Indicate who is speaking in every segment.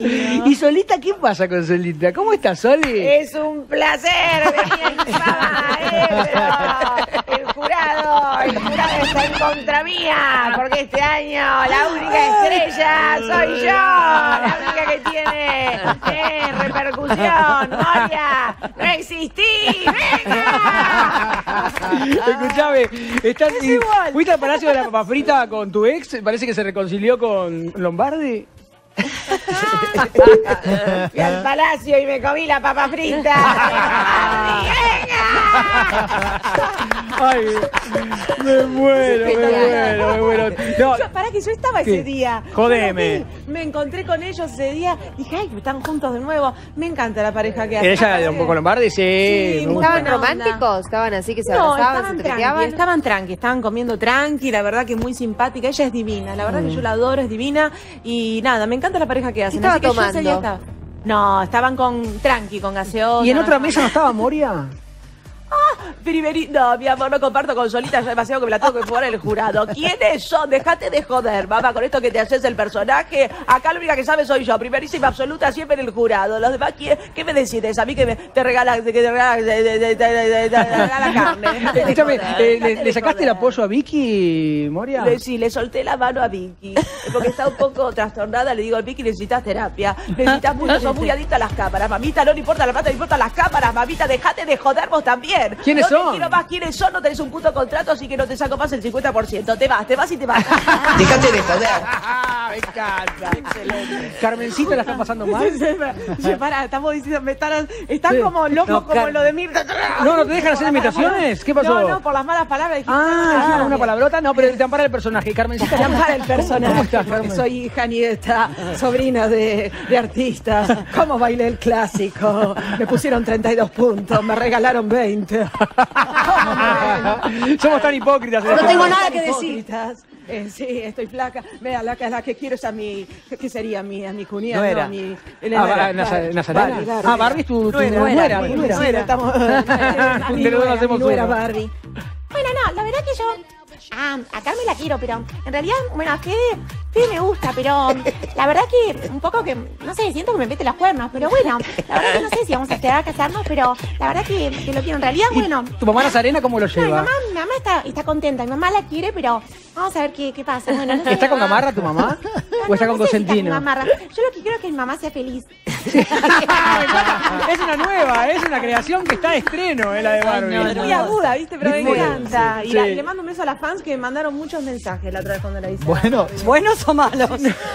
Speaker 1: ¿Y Solita qué pasa con Solita? ¿Cómo estás, Soli?
Speaker 2: Es un placer venir a Infama, ¿eh? El jurado, el jurado está en contra mía, porque este año la única estrella soy yo, la única que tiene eh, repercusión. Moria, no existí, venga.
Speaker 1: Escuchame, estás,
Speaker 2: Es.
Speaker 1: ¿fuiste al Palacio de la Papa Frita con tu ex? Parece que se reconcilió con Lombardi.
Speaker 2: Fui al palacio y me comí la papa frita.
Speaker 1: Ay, me muero, me muero, me muero. No,
Speaker 2: Yo, pará que yo estaba
Speaker 1: ¿Qué?
Speaker 2: ese día.
Speaker 1: Jodeme.
Speaker 2: Yo los vi, Me encontré con ellos ese día. Dije, ay, están juntos de nuevo. Me encanta la pareja que hacen.
Speaker 1: ella de un poco Lombardi, sí.
Speaker 2: Sí,
Speaker 1: me gusta.
Speaker 3: ¿Estaban
Speaker 2: Buena onda.
Speaker 3: románticos? ¿Estaban así que se
Speaker 2: No,
Speaker 3: abrazaban,
Speaker 2: estaban
Speaker 3: se
Speaker 2: tranqui, estaban tranqui, estaban comiendo tranqui, la verdad que es muy simpática, ella es divina, la
Speaker 1: Mm.
Speaker 2: verdad que yo la adoro, es divina y nada, me encanta la pareja que hacen.
Speaker 3: estaba
Speaker 2: así que yo ese día
Speaker 3: tomando?
Speaker 2: estaba- No, estaban con tranqui, con gaseosa.
Speaker 1: ¿Y en otra mesa no estaba Moria?
Speaker 2: Primeri- No, mi amor, no comparto con Solita, ya demasiado que me la tengo que jugar el jurado. ¿Quiénes son? Déjate de joder, mamá, con esto que te haces el personaje. Acá la única que sabe soy yo, primerísima absoluta, siempre en el jurado. Los demás, ¿quién- ¿qué me decides? A mí que me, te regalas, que te regalas, regala carne. De
Speaker 1: Escúchame, eh, ¿le, sacaste el apoyo a Vicky, Moria?
Speaker 2: Sí, le solté la mano a Vicky, porque está un poco trastornada. Le digo, Vicky, necesitas terapia. Necesitas mucho, sos muy adicta a las cámaras. Mamita, no le importa la plata, le importan las cámaras. Mamita, dejate de joder vos también.
Speaker 1: ¿Quiénes
Speaker 2: no te
Speaker 1: son?
Speaker 2: quiero más quiénes son, no tenés un puto contrato, así que no te saco más el 50%. Te vas, te vas y te vas.
Speaker 4: Déjate de joder.
Speaker 1: Ah, me encanta. Excelente. Carmencita la está pasando mal.
Speaker 2: Pará, estamos diciendo, me están, están
Speaker 1: Sí.
Speaker 2: como locos
Speaker 1: No,
Speaker 2: como
Speaker 1: Car-
Speaker 2: lo de Mirta.
Speaker 1: No, no te dejan hacer imitaciones. ¿Qué pasó?
Speaker 2: No, no, por las malas palabras. dijiste,
Speaker 1: Ah,
Speaker 2: no, no,
Speaker 1: una
Speaker 2: no.
Speaker 1: palabrota. No, pero te ampara el personaje. Carmencita
Speaker 2: Te ampara el personaje.
Speaker 1: ¿Cómo estás,
Speaker 2: porque
Speaker 1: Carmen?
Speaker 2: soy hija nieta, sobrina de, de artistas. ¿Cómo bailé el clásico? Me pusieron 32 puntos, me regalaron 20.
Speaker 1: Somos tan hipócritas.
Speaker 2: No
Speaker 1: este
Speaker 2: tengo nada que decir. Eh, sí, estoy flaca. Mira, la, que- la que quiero es a mi. ¿Qué sería? Mi, a mi cuñada. No, a mi.
Speaker 1: Ah, Nazarena.
Speaker 2: Barbie, Barbie.
Speaker 1: Ah, Barbie es tu,
Speaker 2: Barbie,
Speaker 1: tu nuera.
Speaker 2: nuera, estamos-
Speaker 1: dos
Speaker 2: nuera,
Speaker 1: hacemos.
Speaker 2: Barbie.
Speaker 5: Bueno, no, la verdad que yo. Ah, a Carmen la quiero, pero en realidad, bueno, a Fede, Fede me gusta, pero la verdad que un poco que, no sé, siento que me mete los cuernos, pero bueno, la verdad que no sé si vamos a esperar a casarnos, pero la verdad que, que lo quiero. En realidad,
Speaker 1: ¿Y
Speaker 5: bueno,
Speaker 1: ¿Tu mamá Nazarena cómo lo
Speaker 5: no, mi
Speaker 1: lleva?
Speaker 5: mamá, mi mamá está, está contenta, mi mamá la quiere, pero vamos a ver qué, qué pasa. Bueno, no sé.
Speaker 1: ¿Está con Gamarra tu mamá? ¿O está con
Speaker 5: no sé si está
Speaker 1: Cosentino?
Speaker 5: con Gamarra. Yo lo que quiero es que mi mamá sea feliz.
Speaker 1: Es una nueva, es una creación que está de estreno, eh, la de Barbie.
Speaker 2: Es muy aguda, ¿viste? Pero me encanta. Y,
Speaker 1: sí.
Speaker 2: la- y le mando un beso a las fans que me mandaron muchos mensajes la otra vez cuando la hice.
Speaker 4: Bueno,
Speaker 2: ¿buenos o malos?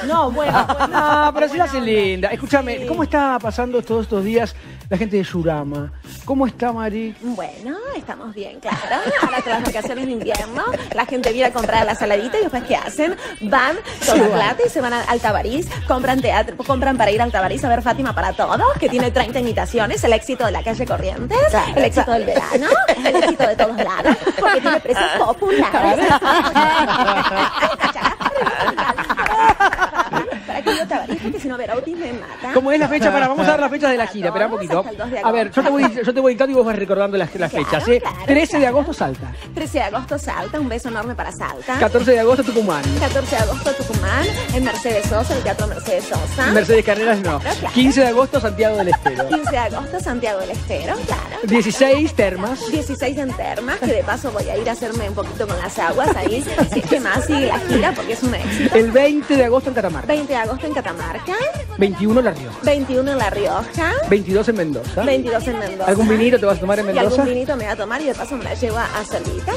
Speaker 2: No, bueno, bueno.
Speaker 1: No, pero sí la
Speaker 2: buena
Speaker 1: hace
Speaker 2: onda.
Speaker 1: linda. Escúchame,
Speaker 2: Sí.
Speaker 1: ¿cómo está pasando todos estos días la gente de Yurama? ¿Cómo está, Mari?
Speaker 5: Bueno, estamos bien, claro. Ahora todas las vacaciones de invierno, la gente viene a comprar la saladita y después ¿qué hacen? Van, toman plata y se van a Altabarís, compran teatro, compran para ir a Altabarís a ver Fátima para todos, que tiene 30 imitaciones, el éxito de la calle Corrientes, el éxito del verano, el éxito de todos lados, porque tiene precios populares. para que yo Altabarís, porque si no Verautis me mata.
Speaker 1: ¿Cómo es la fecha? Para, vamos a dar las fechas de la gira. Espera un poquito.
Speaker 5: Hasta el 2 de
Speaker 1: A ver, yo te voy, yo te voy dictando y vos vas recordando las, las
Speaker 5: Claro,
Speaker 1: fechas. ¿eh?
Speaker 5: claro,
Speaker 1: 13 de
Speaker 5: claro.
Speaker 1: agosto, Salta.
Speaker 5: 13 de agosto Salta, un beso enorme para Salta.
Speaker 1: 14 de agosto, Tucumán.
Speaker 5: 14 de agosto Tucumán, en Mercedes Sosa, el Teatro Mercedes Sosa.
Speaker 1: Mercedes Carreras, no.
Speaker 5: Claro, claro.
Speaker 1: 15 de agosto, Santiago del Estero.
Speaker 5: 15 de agosto, Santiago del Estero, claro.
Speaker 1: 16, Termas.
Speaker 5: 16 en Termas, que de paso voy a ir a hacerme un poquito con las aguas ahí, es que más sigue la gira porque es un éxito.
Speaker 1: El 20 de agosto en Catamarca.
Speaker 5: 20 de agosto en Catamarca,
Speaker 1: 21 en La Rioja.
Speaker 5: 21 en La Rioja,
Speaker 1: 22 en Mendoza.
Speaker 5: 22 en Mendoza.
Speaker 1: ¿Algún vinito te vas a tomar en
Speaker 5: Y
Speaker 1: Mendoza?
Speaker 5: algún vinito me va a tomar y de paso me la llevo a Solita.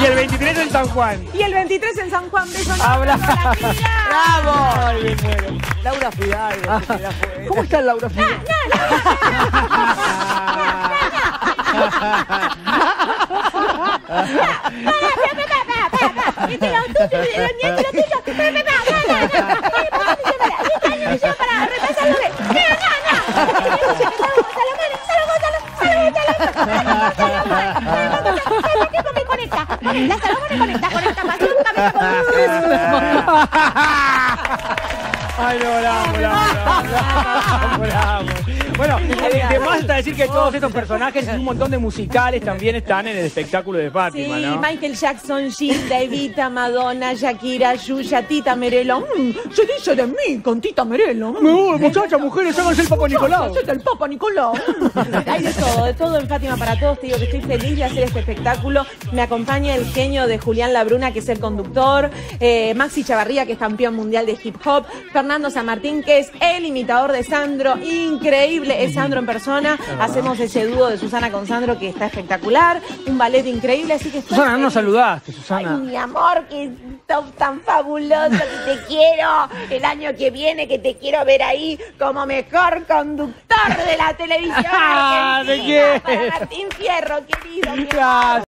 Speaker 1: Y el 23 en San Juan.
Speaker 2: Y el 23 en San Juan, beso
Speaker 1: Habla.
Speaker 2: ¡Bravo!
Speaker 1: Ay, me muero.
Speaker 4: Laura Fidalgo.
Speaker 1: Ah, ¿Cómo está Laura Fidel?
Speaker 5: Viste lo tuyo, lo mío, lo tuyo. Pero, pero, no, no, no. Ay, ¿por qué me lleva? ¿Viste? Me lleva para repasarlo de. No, no, no. Salomón, Salomón, Salomón, Salomón, Salomón. Salomón, ¿qué me conecta? La conecta,
Speaker 1: no, Bueno, eh, de más está decir que todos estos personajes y un montón de musicales también están en el espectáculo de Fátima,
Speaker 2: Sí,
Speaker 1: ¿no?
Speaker 2: Michael Jackson, Gilda, Evita, Madonna, Shakira, Yuya, Tita Merelo. Mm, se dice de mí con Tita Merelo.
Speaker 1: Me voy, muchachas, mujeres, háganse el Papa Nicolau.
Speaker 2: Hacete el Papa Nicolau. Hay de todo, de todo en Fátima para todos. Te digo que estoy feliz de hacer este espectáculo. Me acompaña el genio de Julián Labruna, que es el conductor. eh, Maxi Chavarría, que es campeón mundial de hip hop. Fernando San Martín, que es el imitador de Sandro. Increíble, es Sandro en persona. Hacemos ese dúo de Susana con Sandro, que está espectacular. Un ballet increíble, así que
Speaker 1: Susana, no nos
Speaker 2: feliz.
Speaker 1: saludaste,
Speaker 6: Ay,
Speaker 1: Susana.
Speaker 6: mi amor, que sos tan fabuloso, que te quiero. El año que viene, que te quiero ver ahí como mejor conductor de la televisión
Speaker 1: Ah, ¿de
Speaker 6: argentina.
Speaker 1: qué?
Speaker 6: Para Martín Fierro, querido.
Speaker 1: Gracias.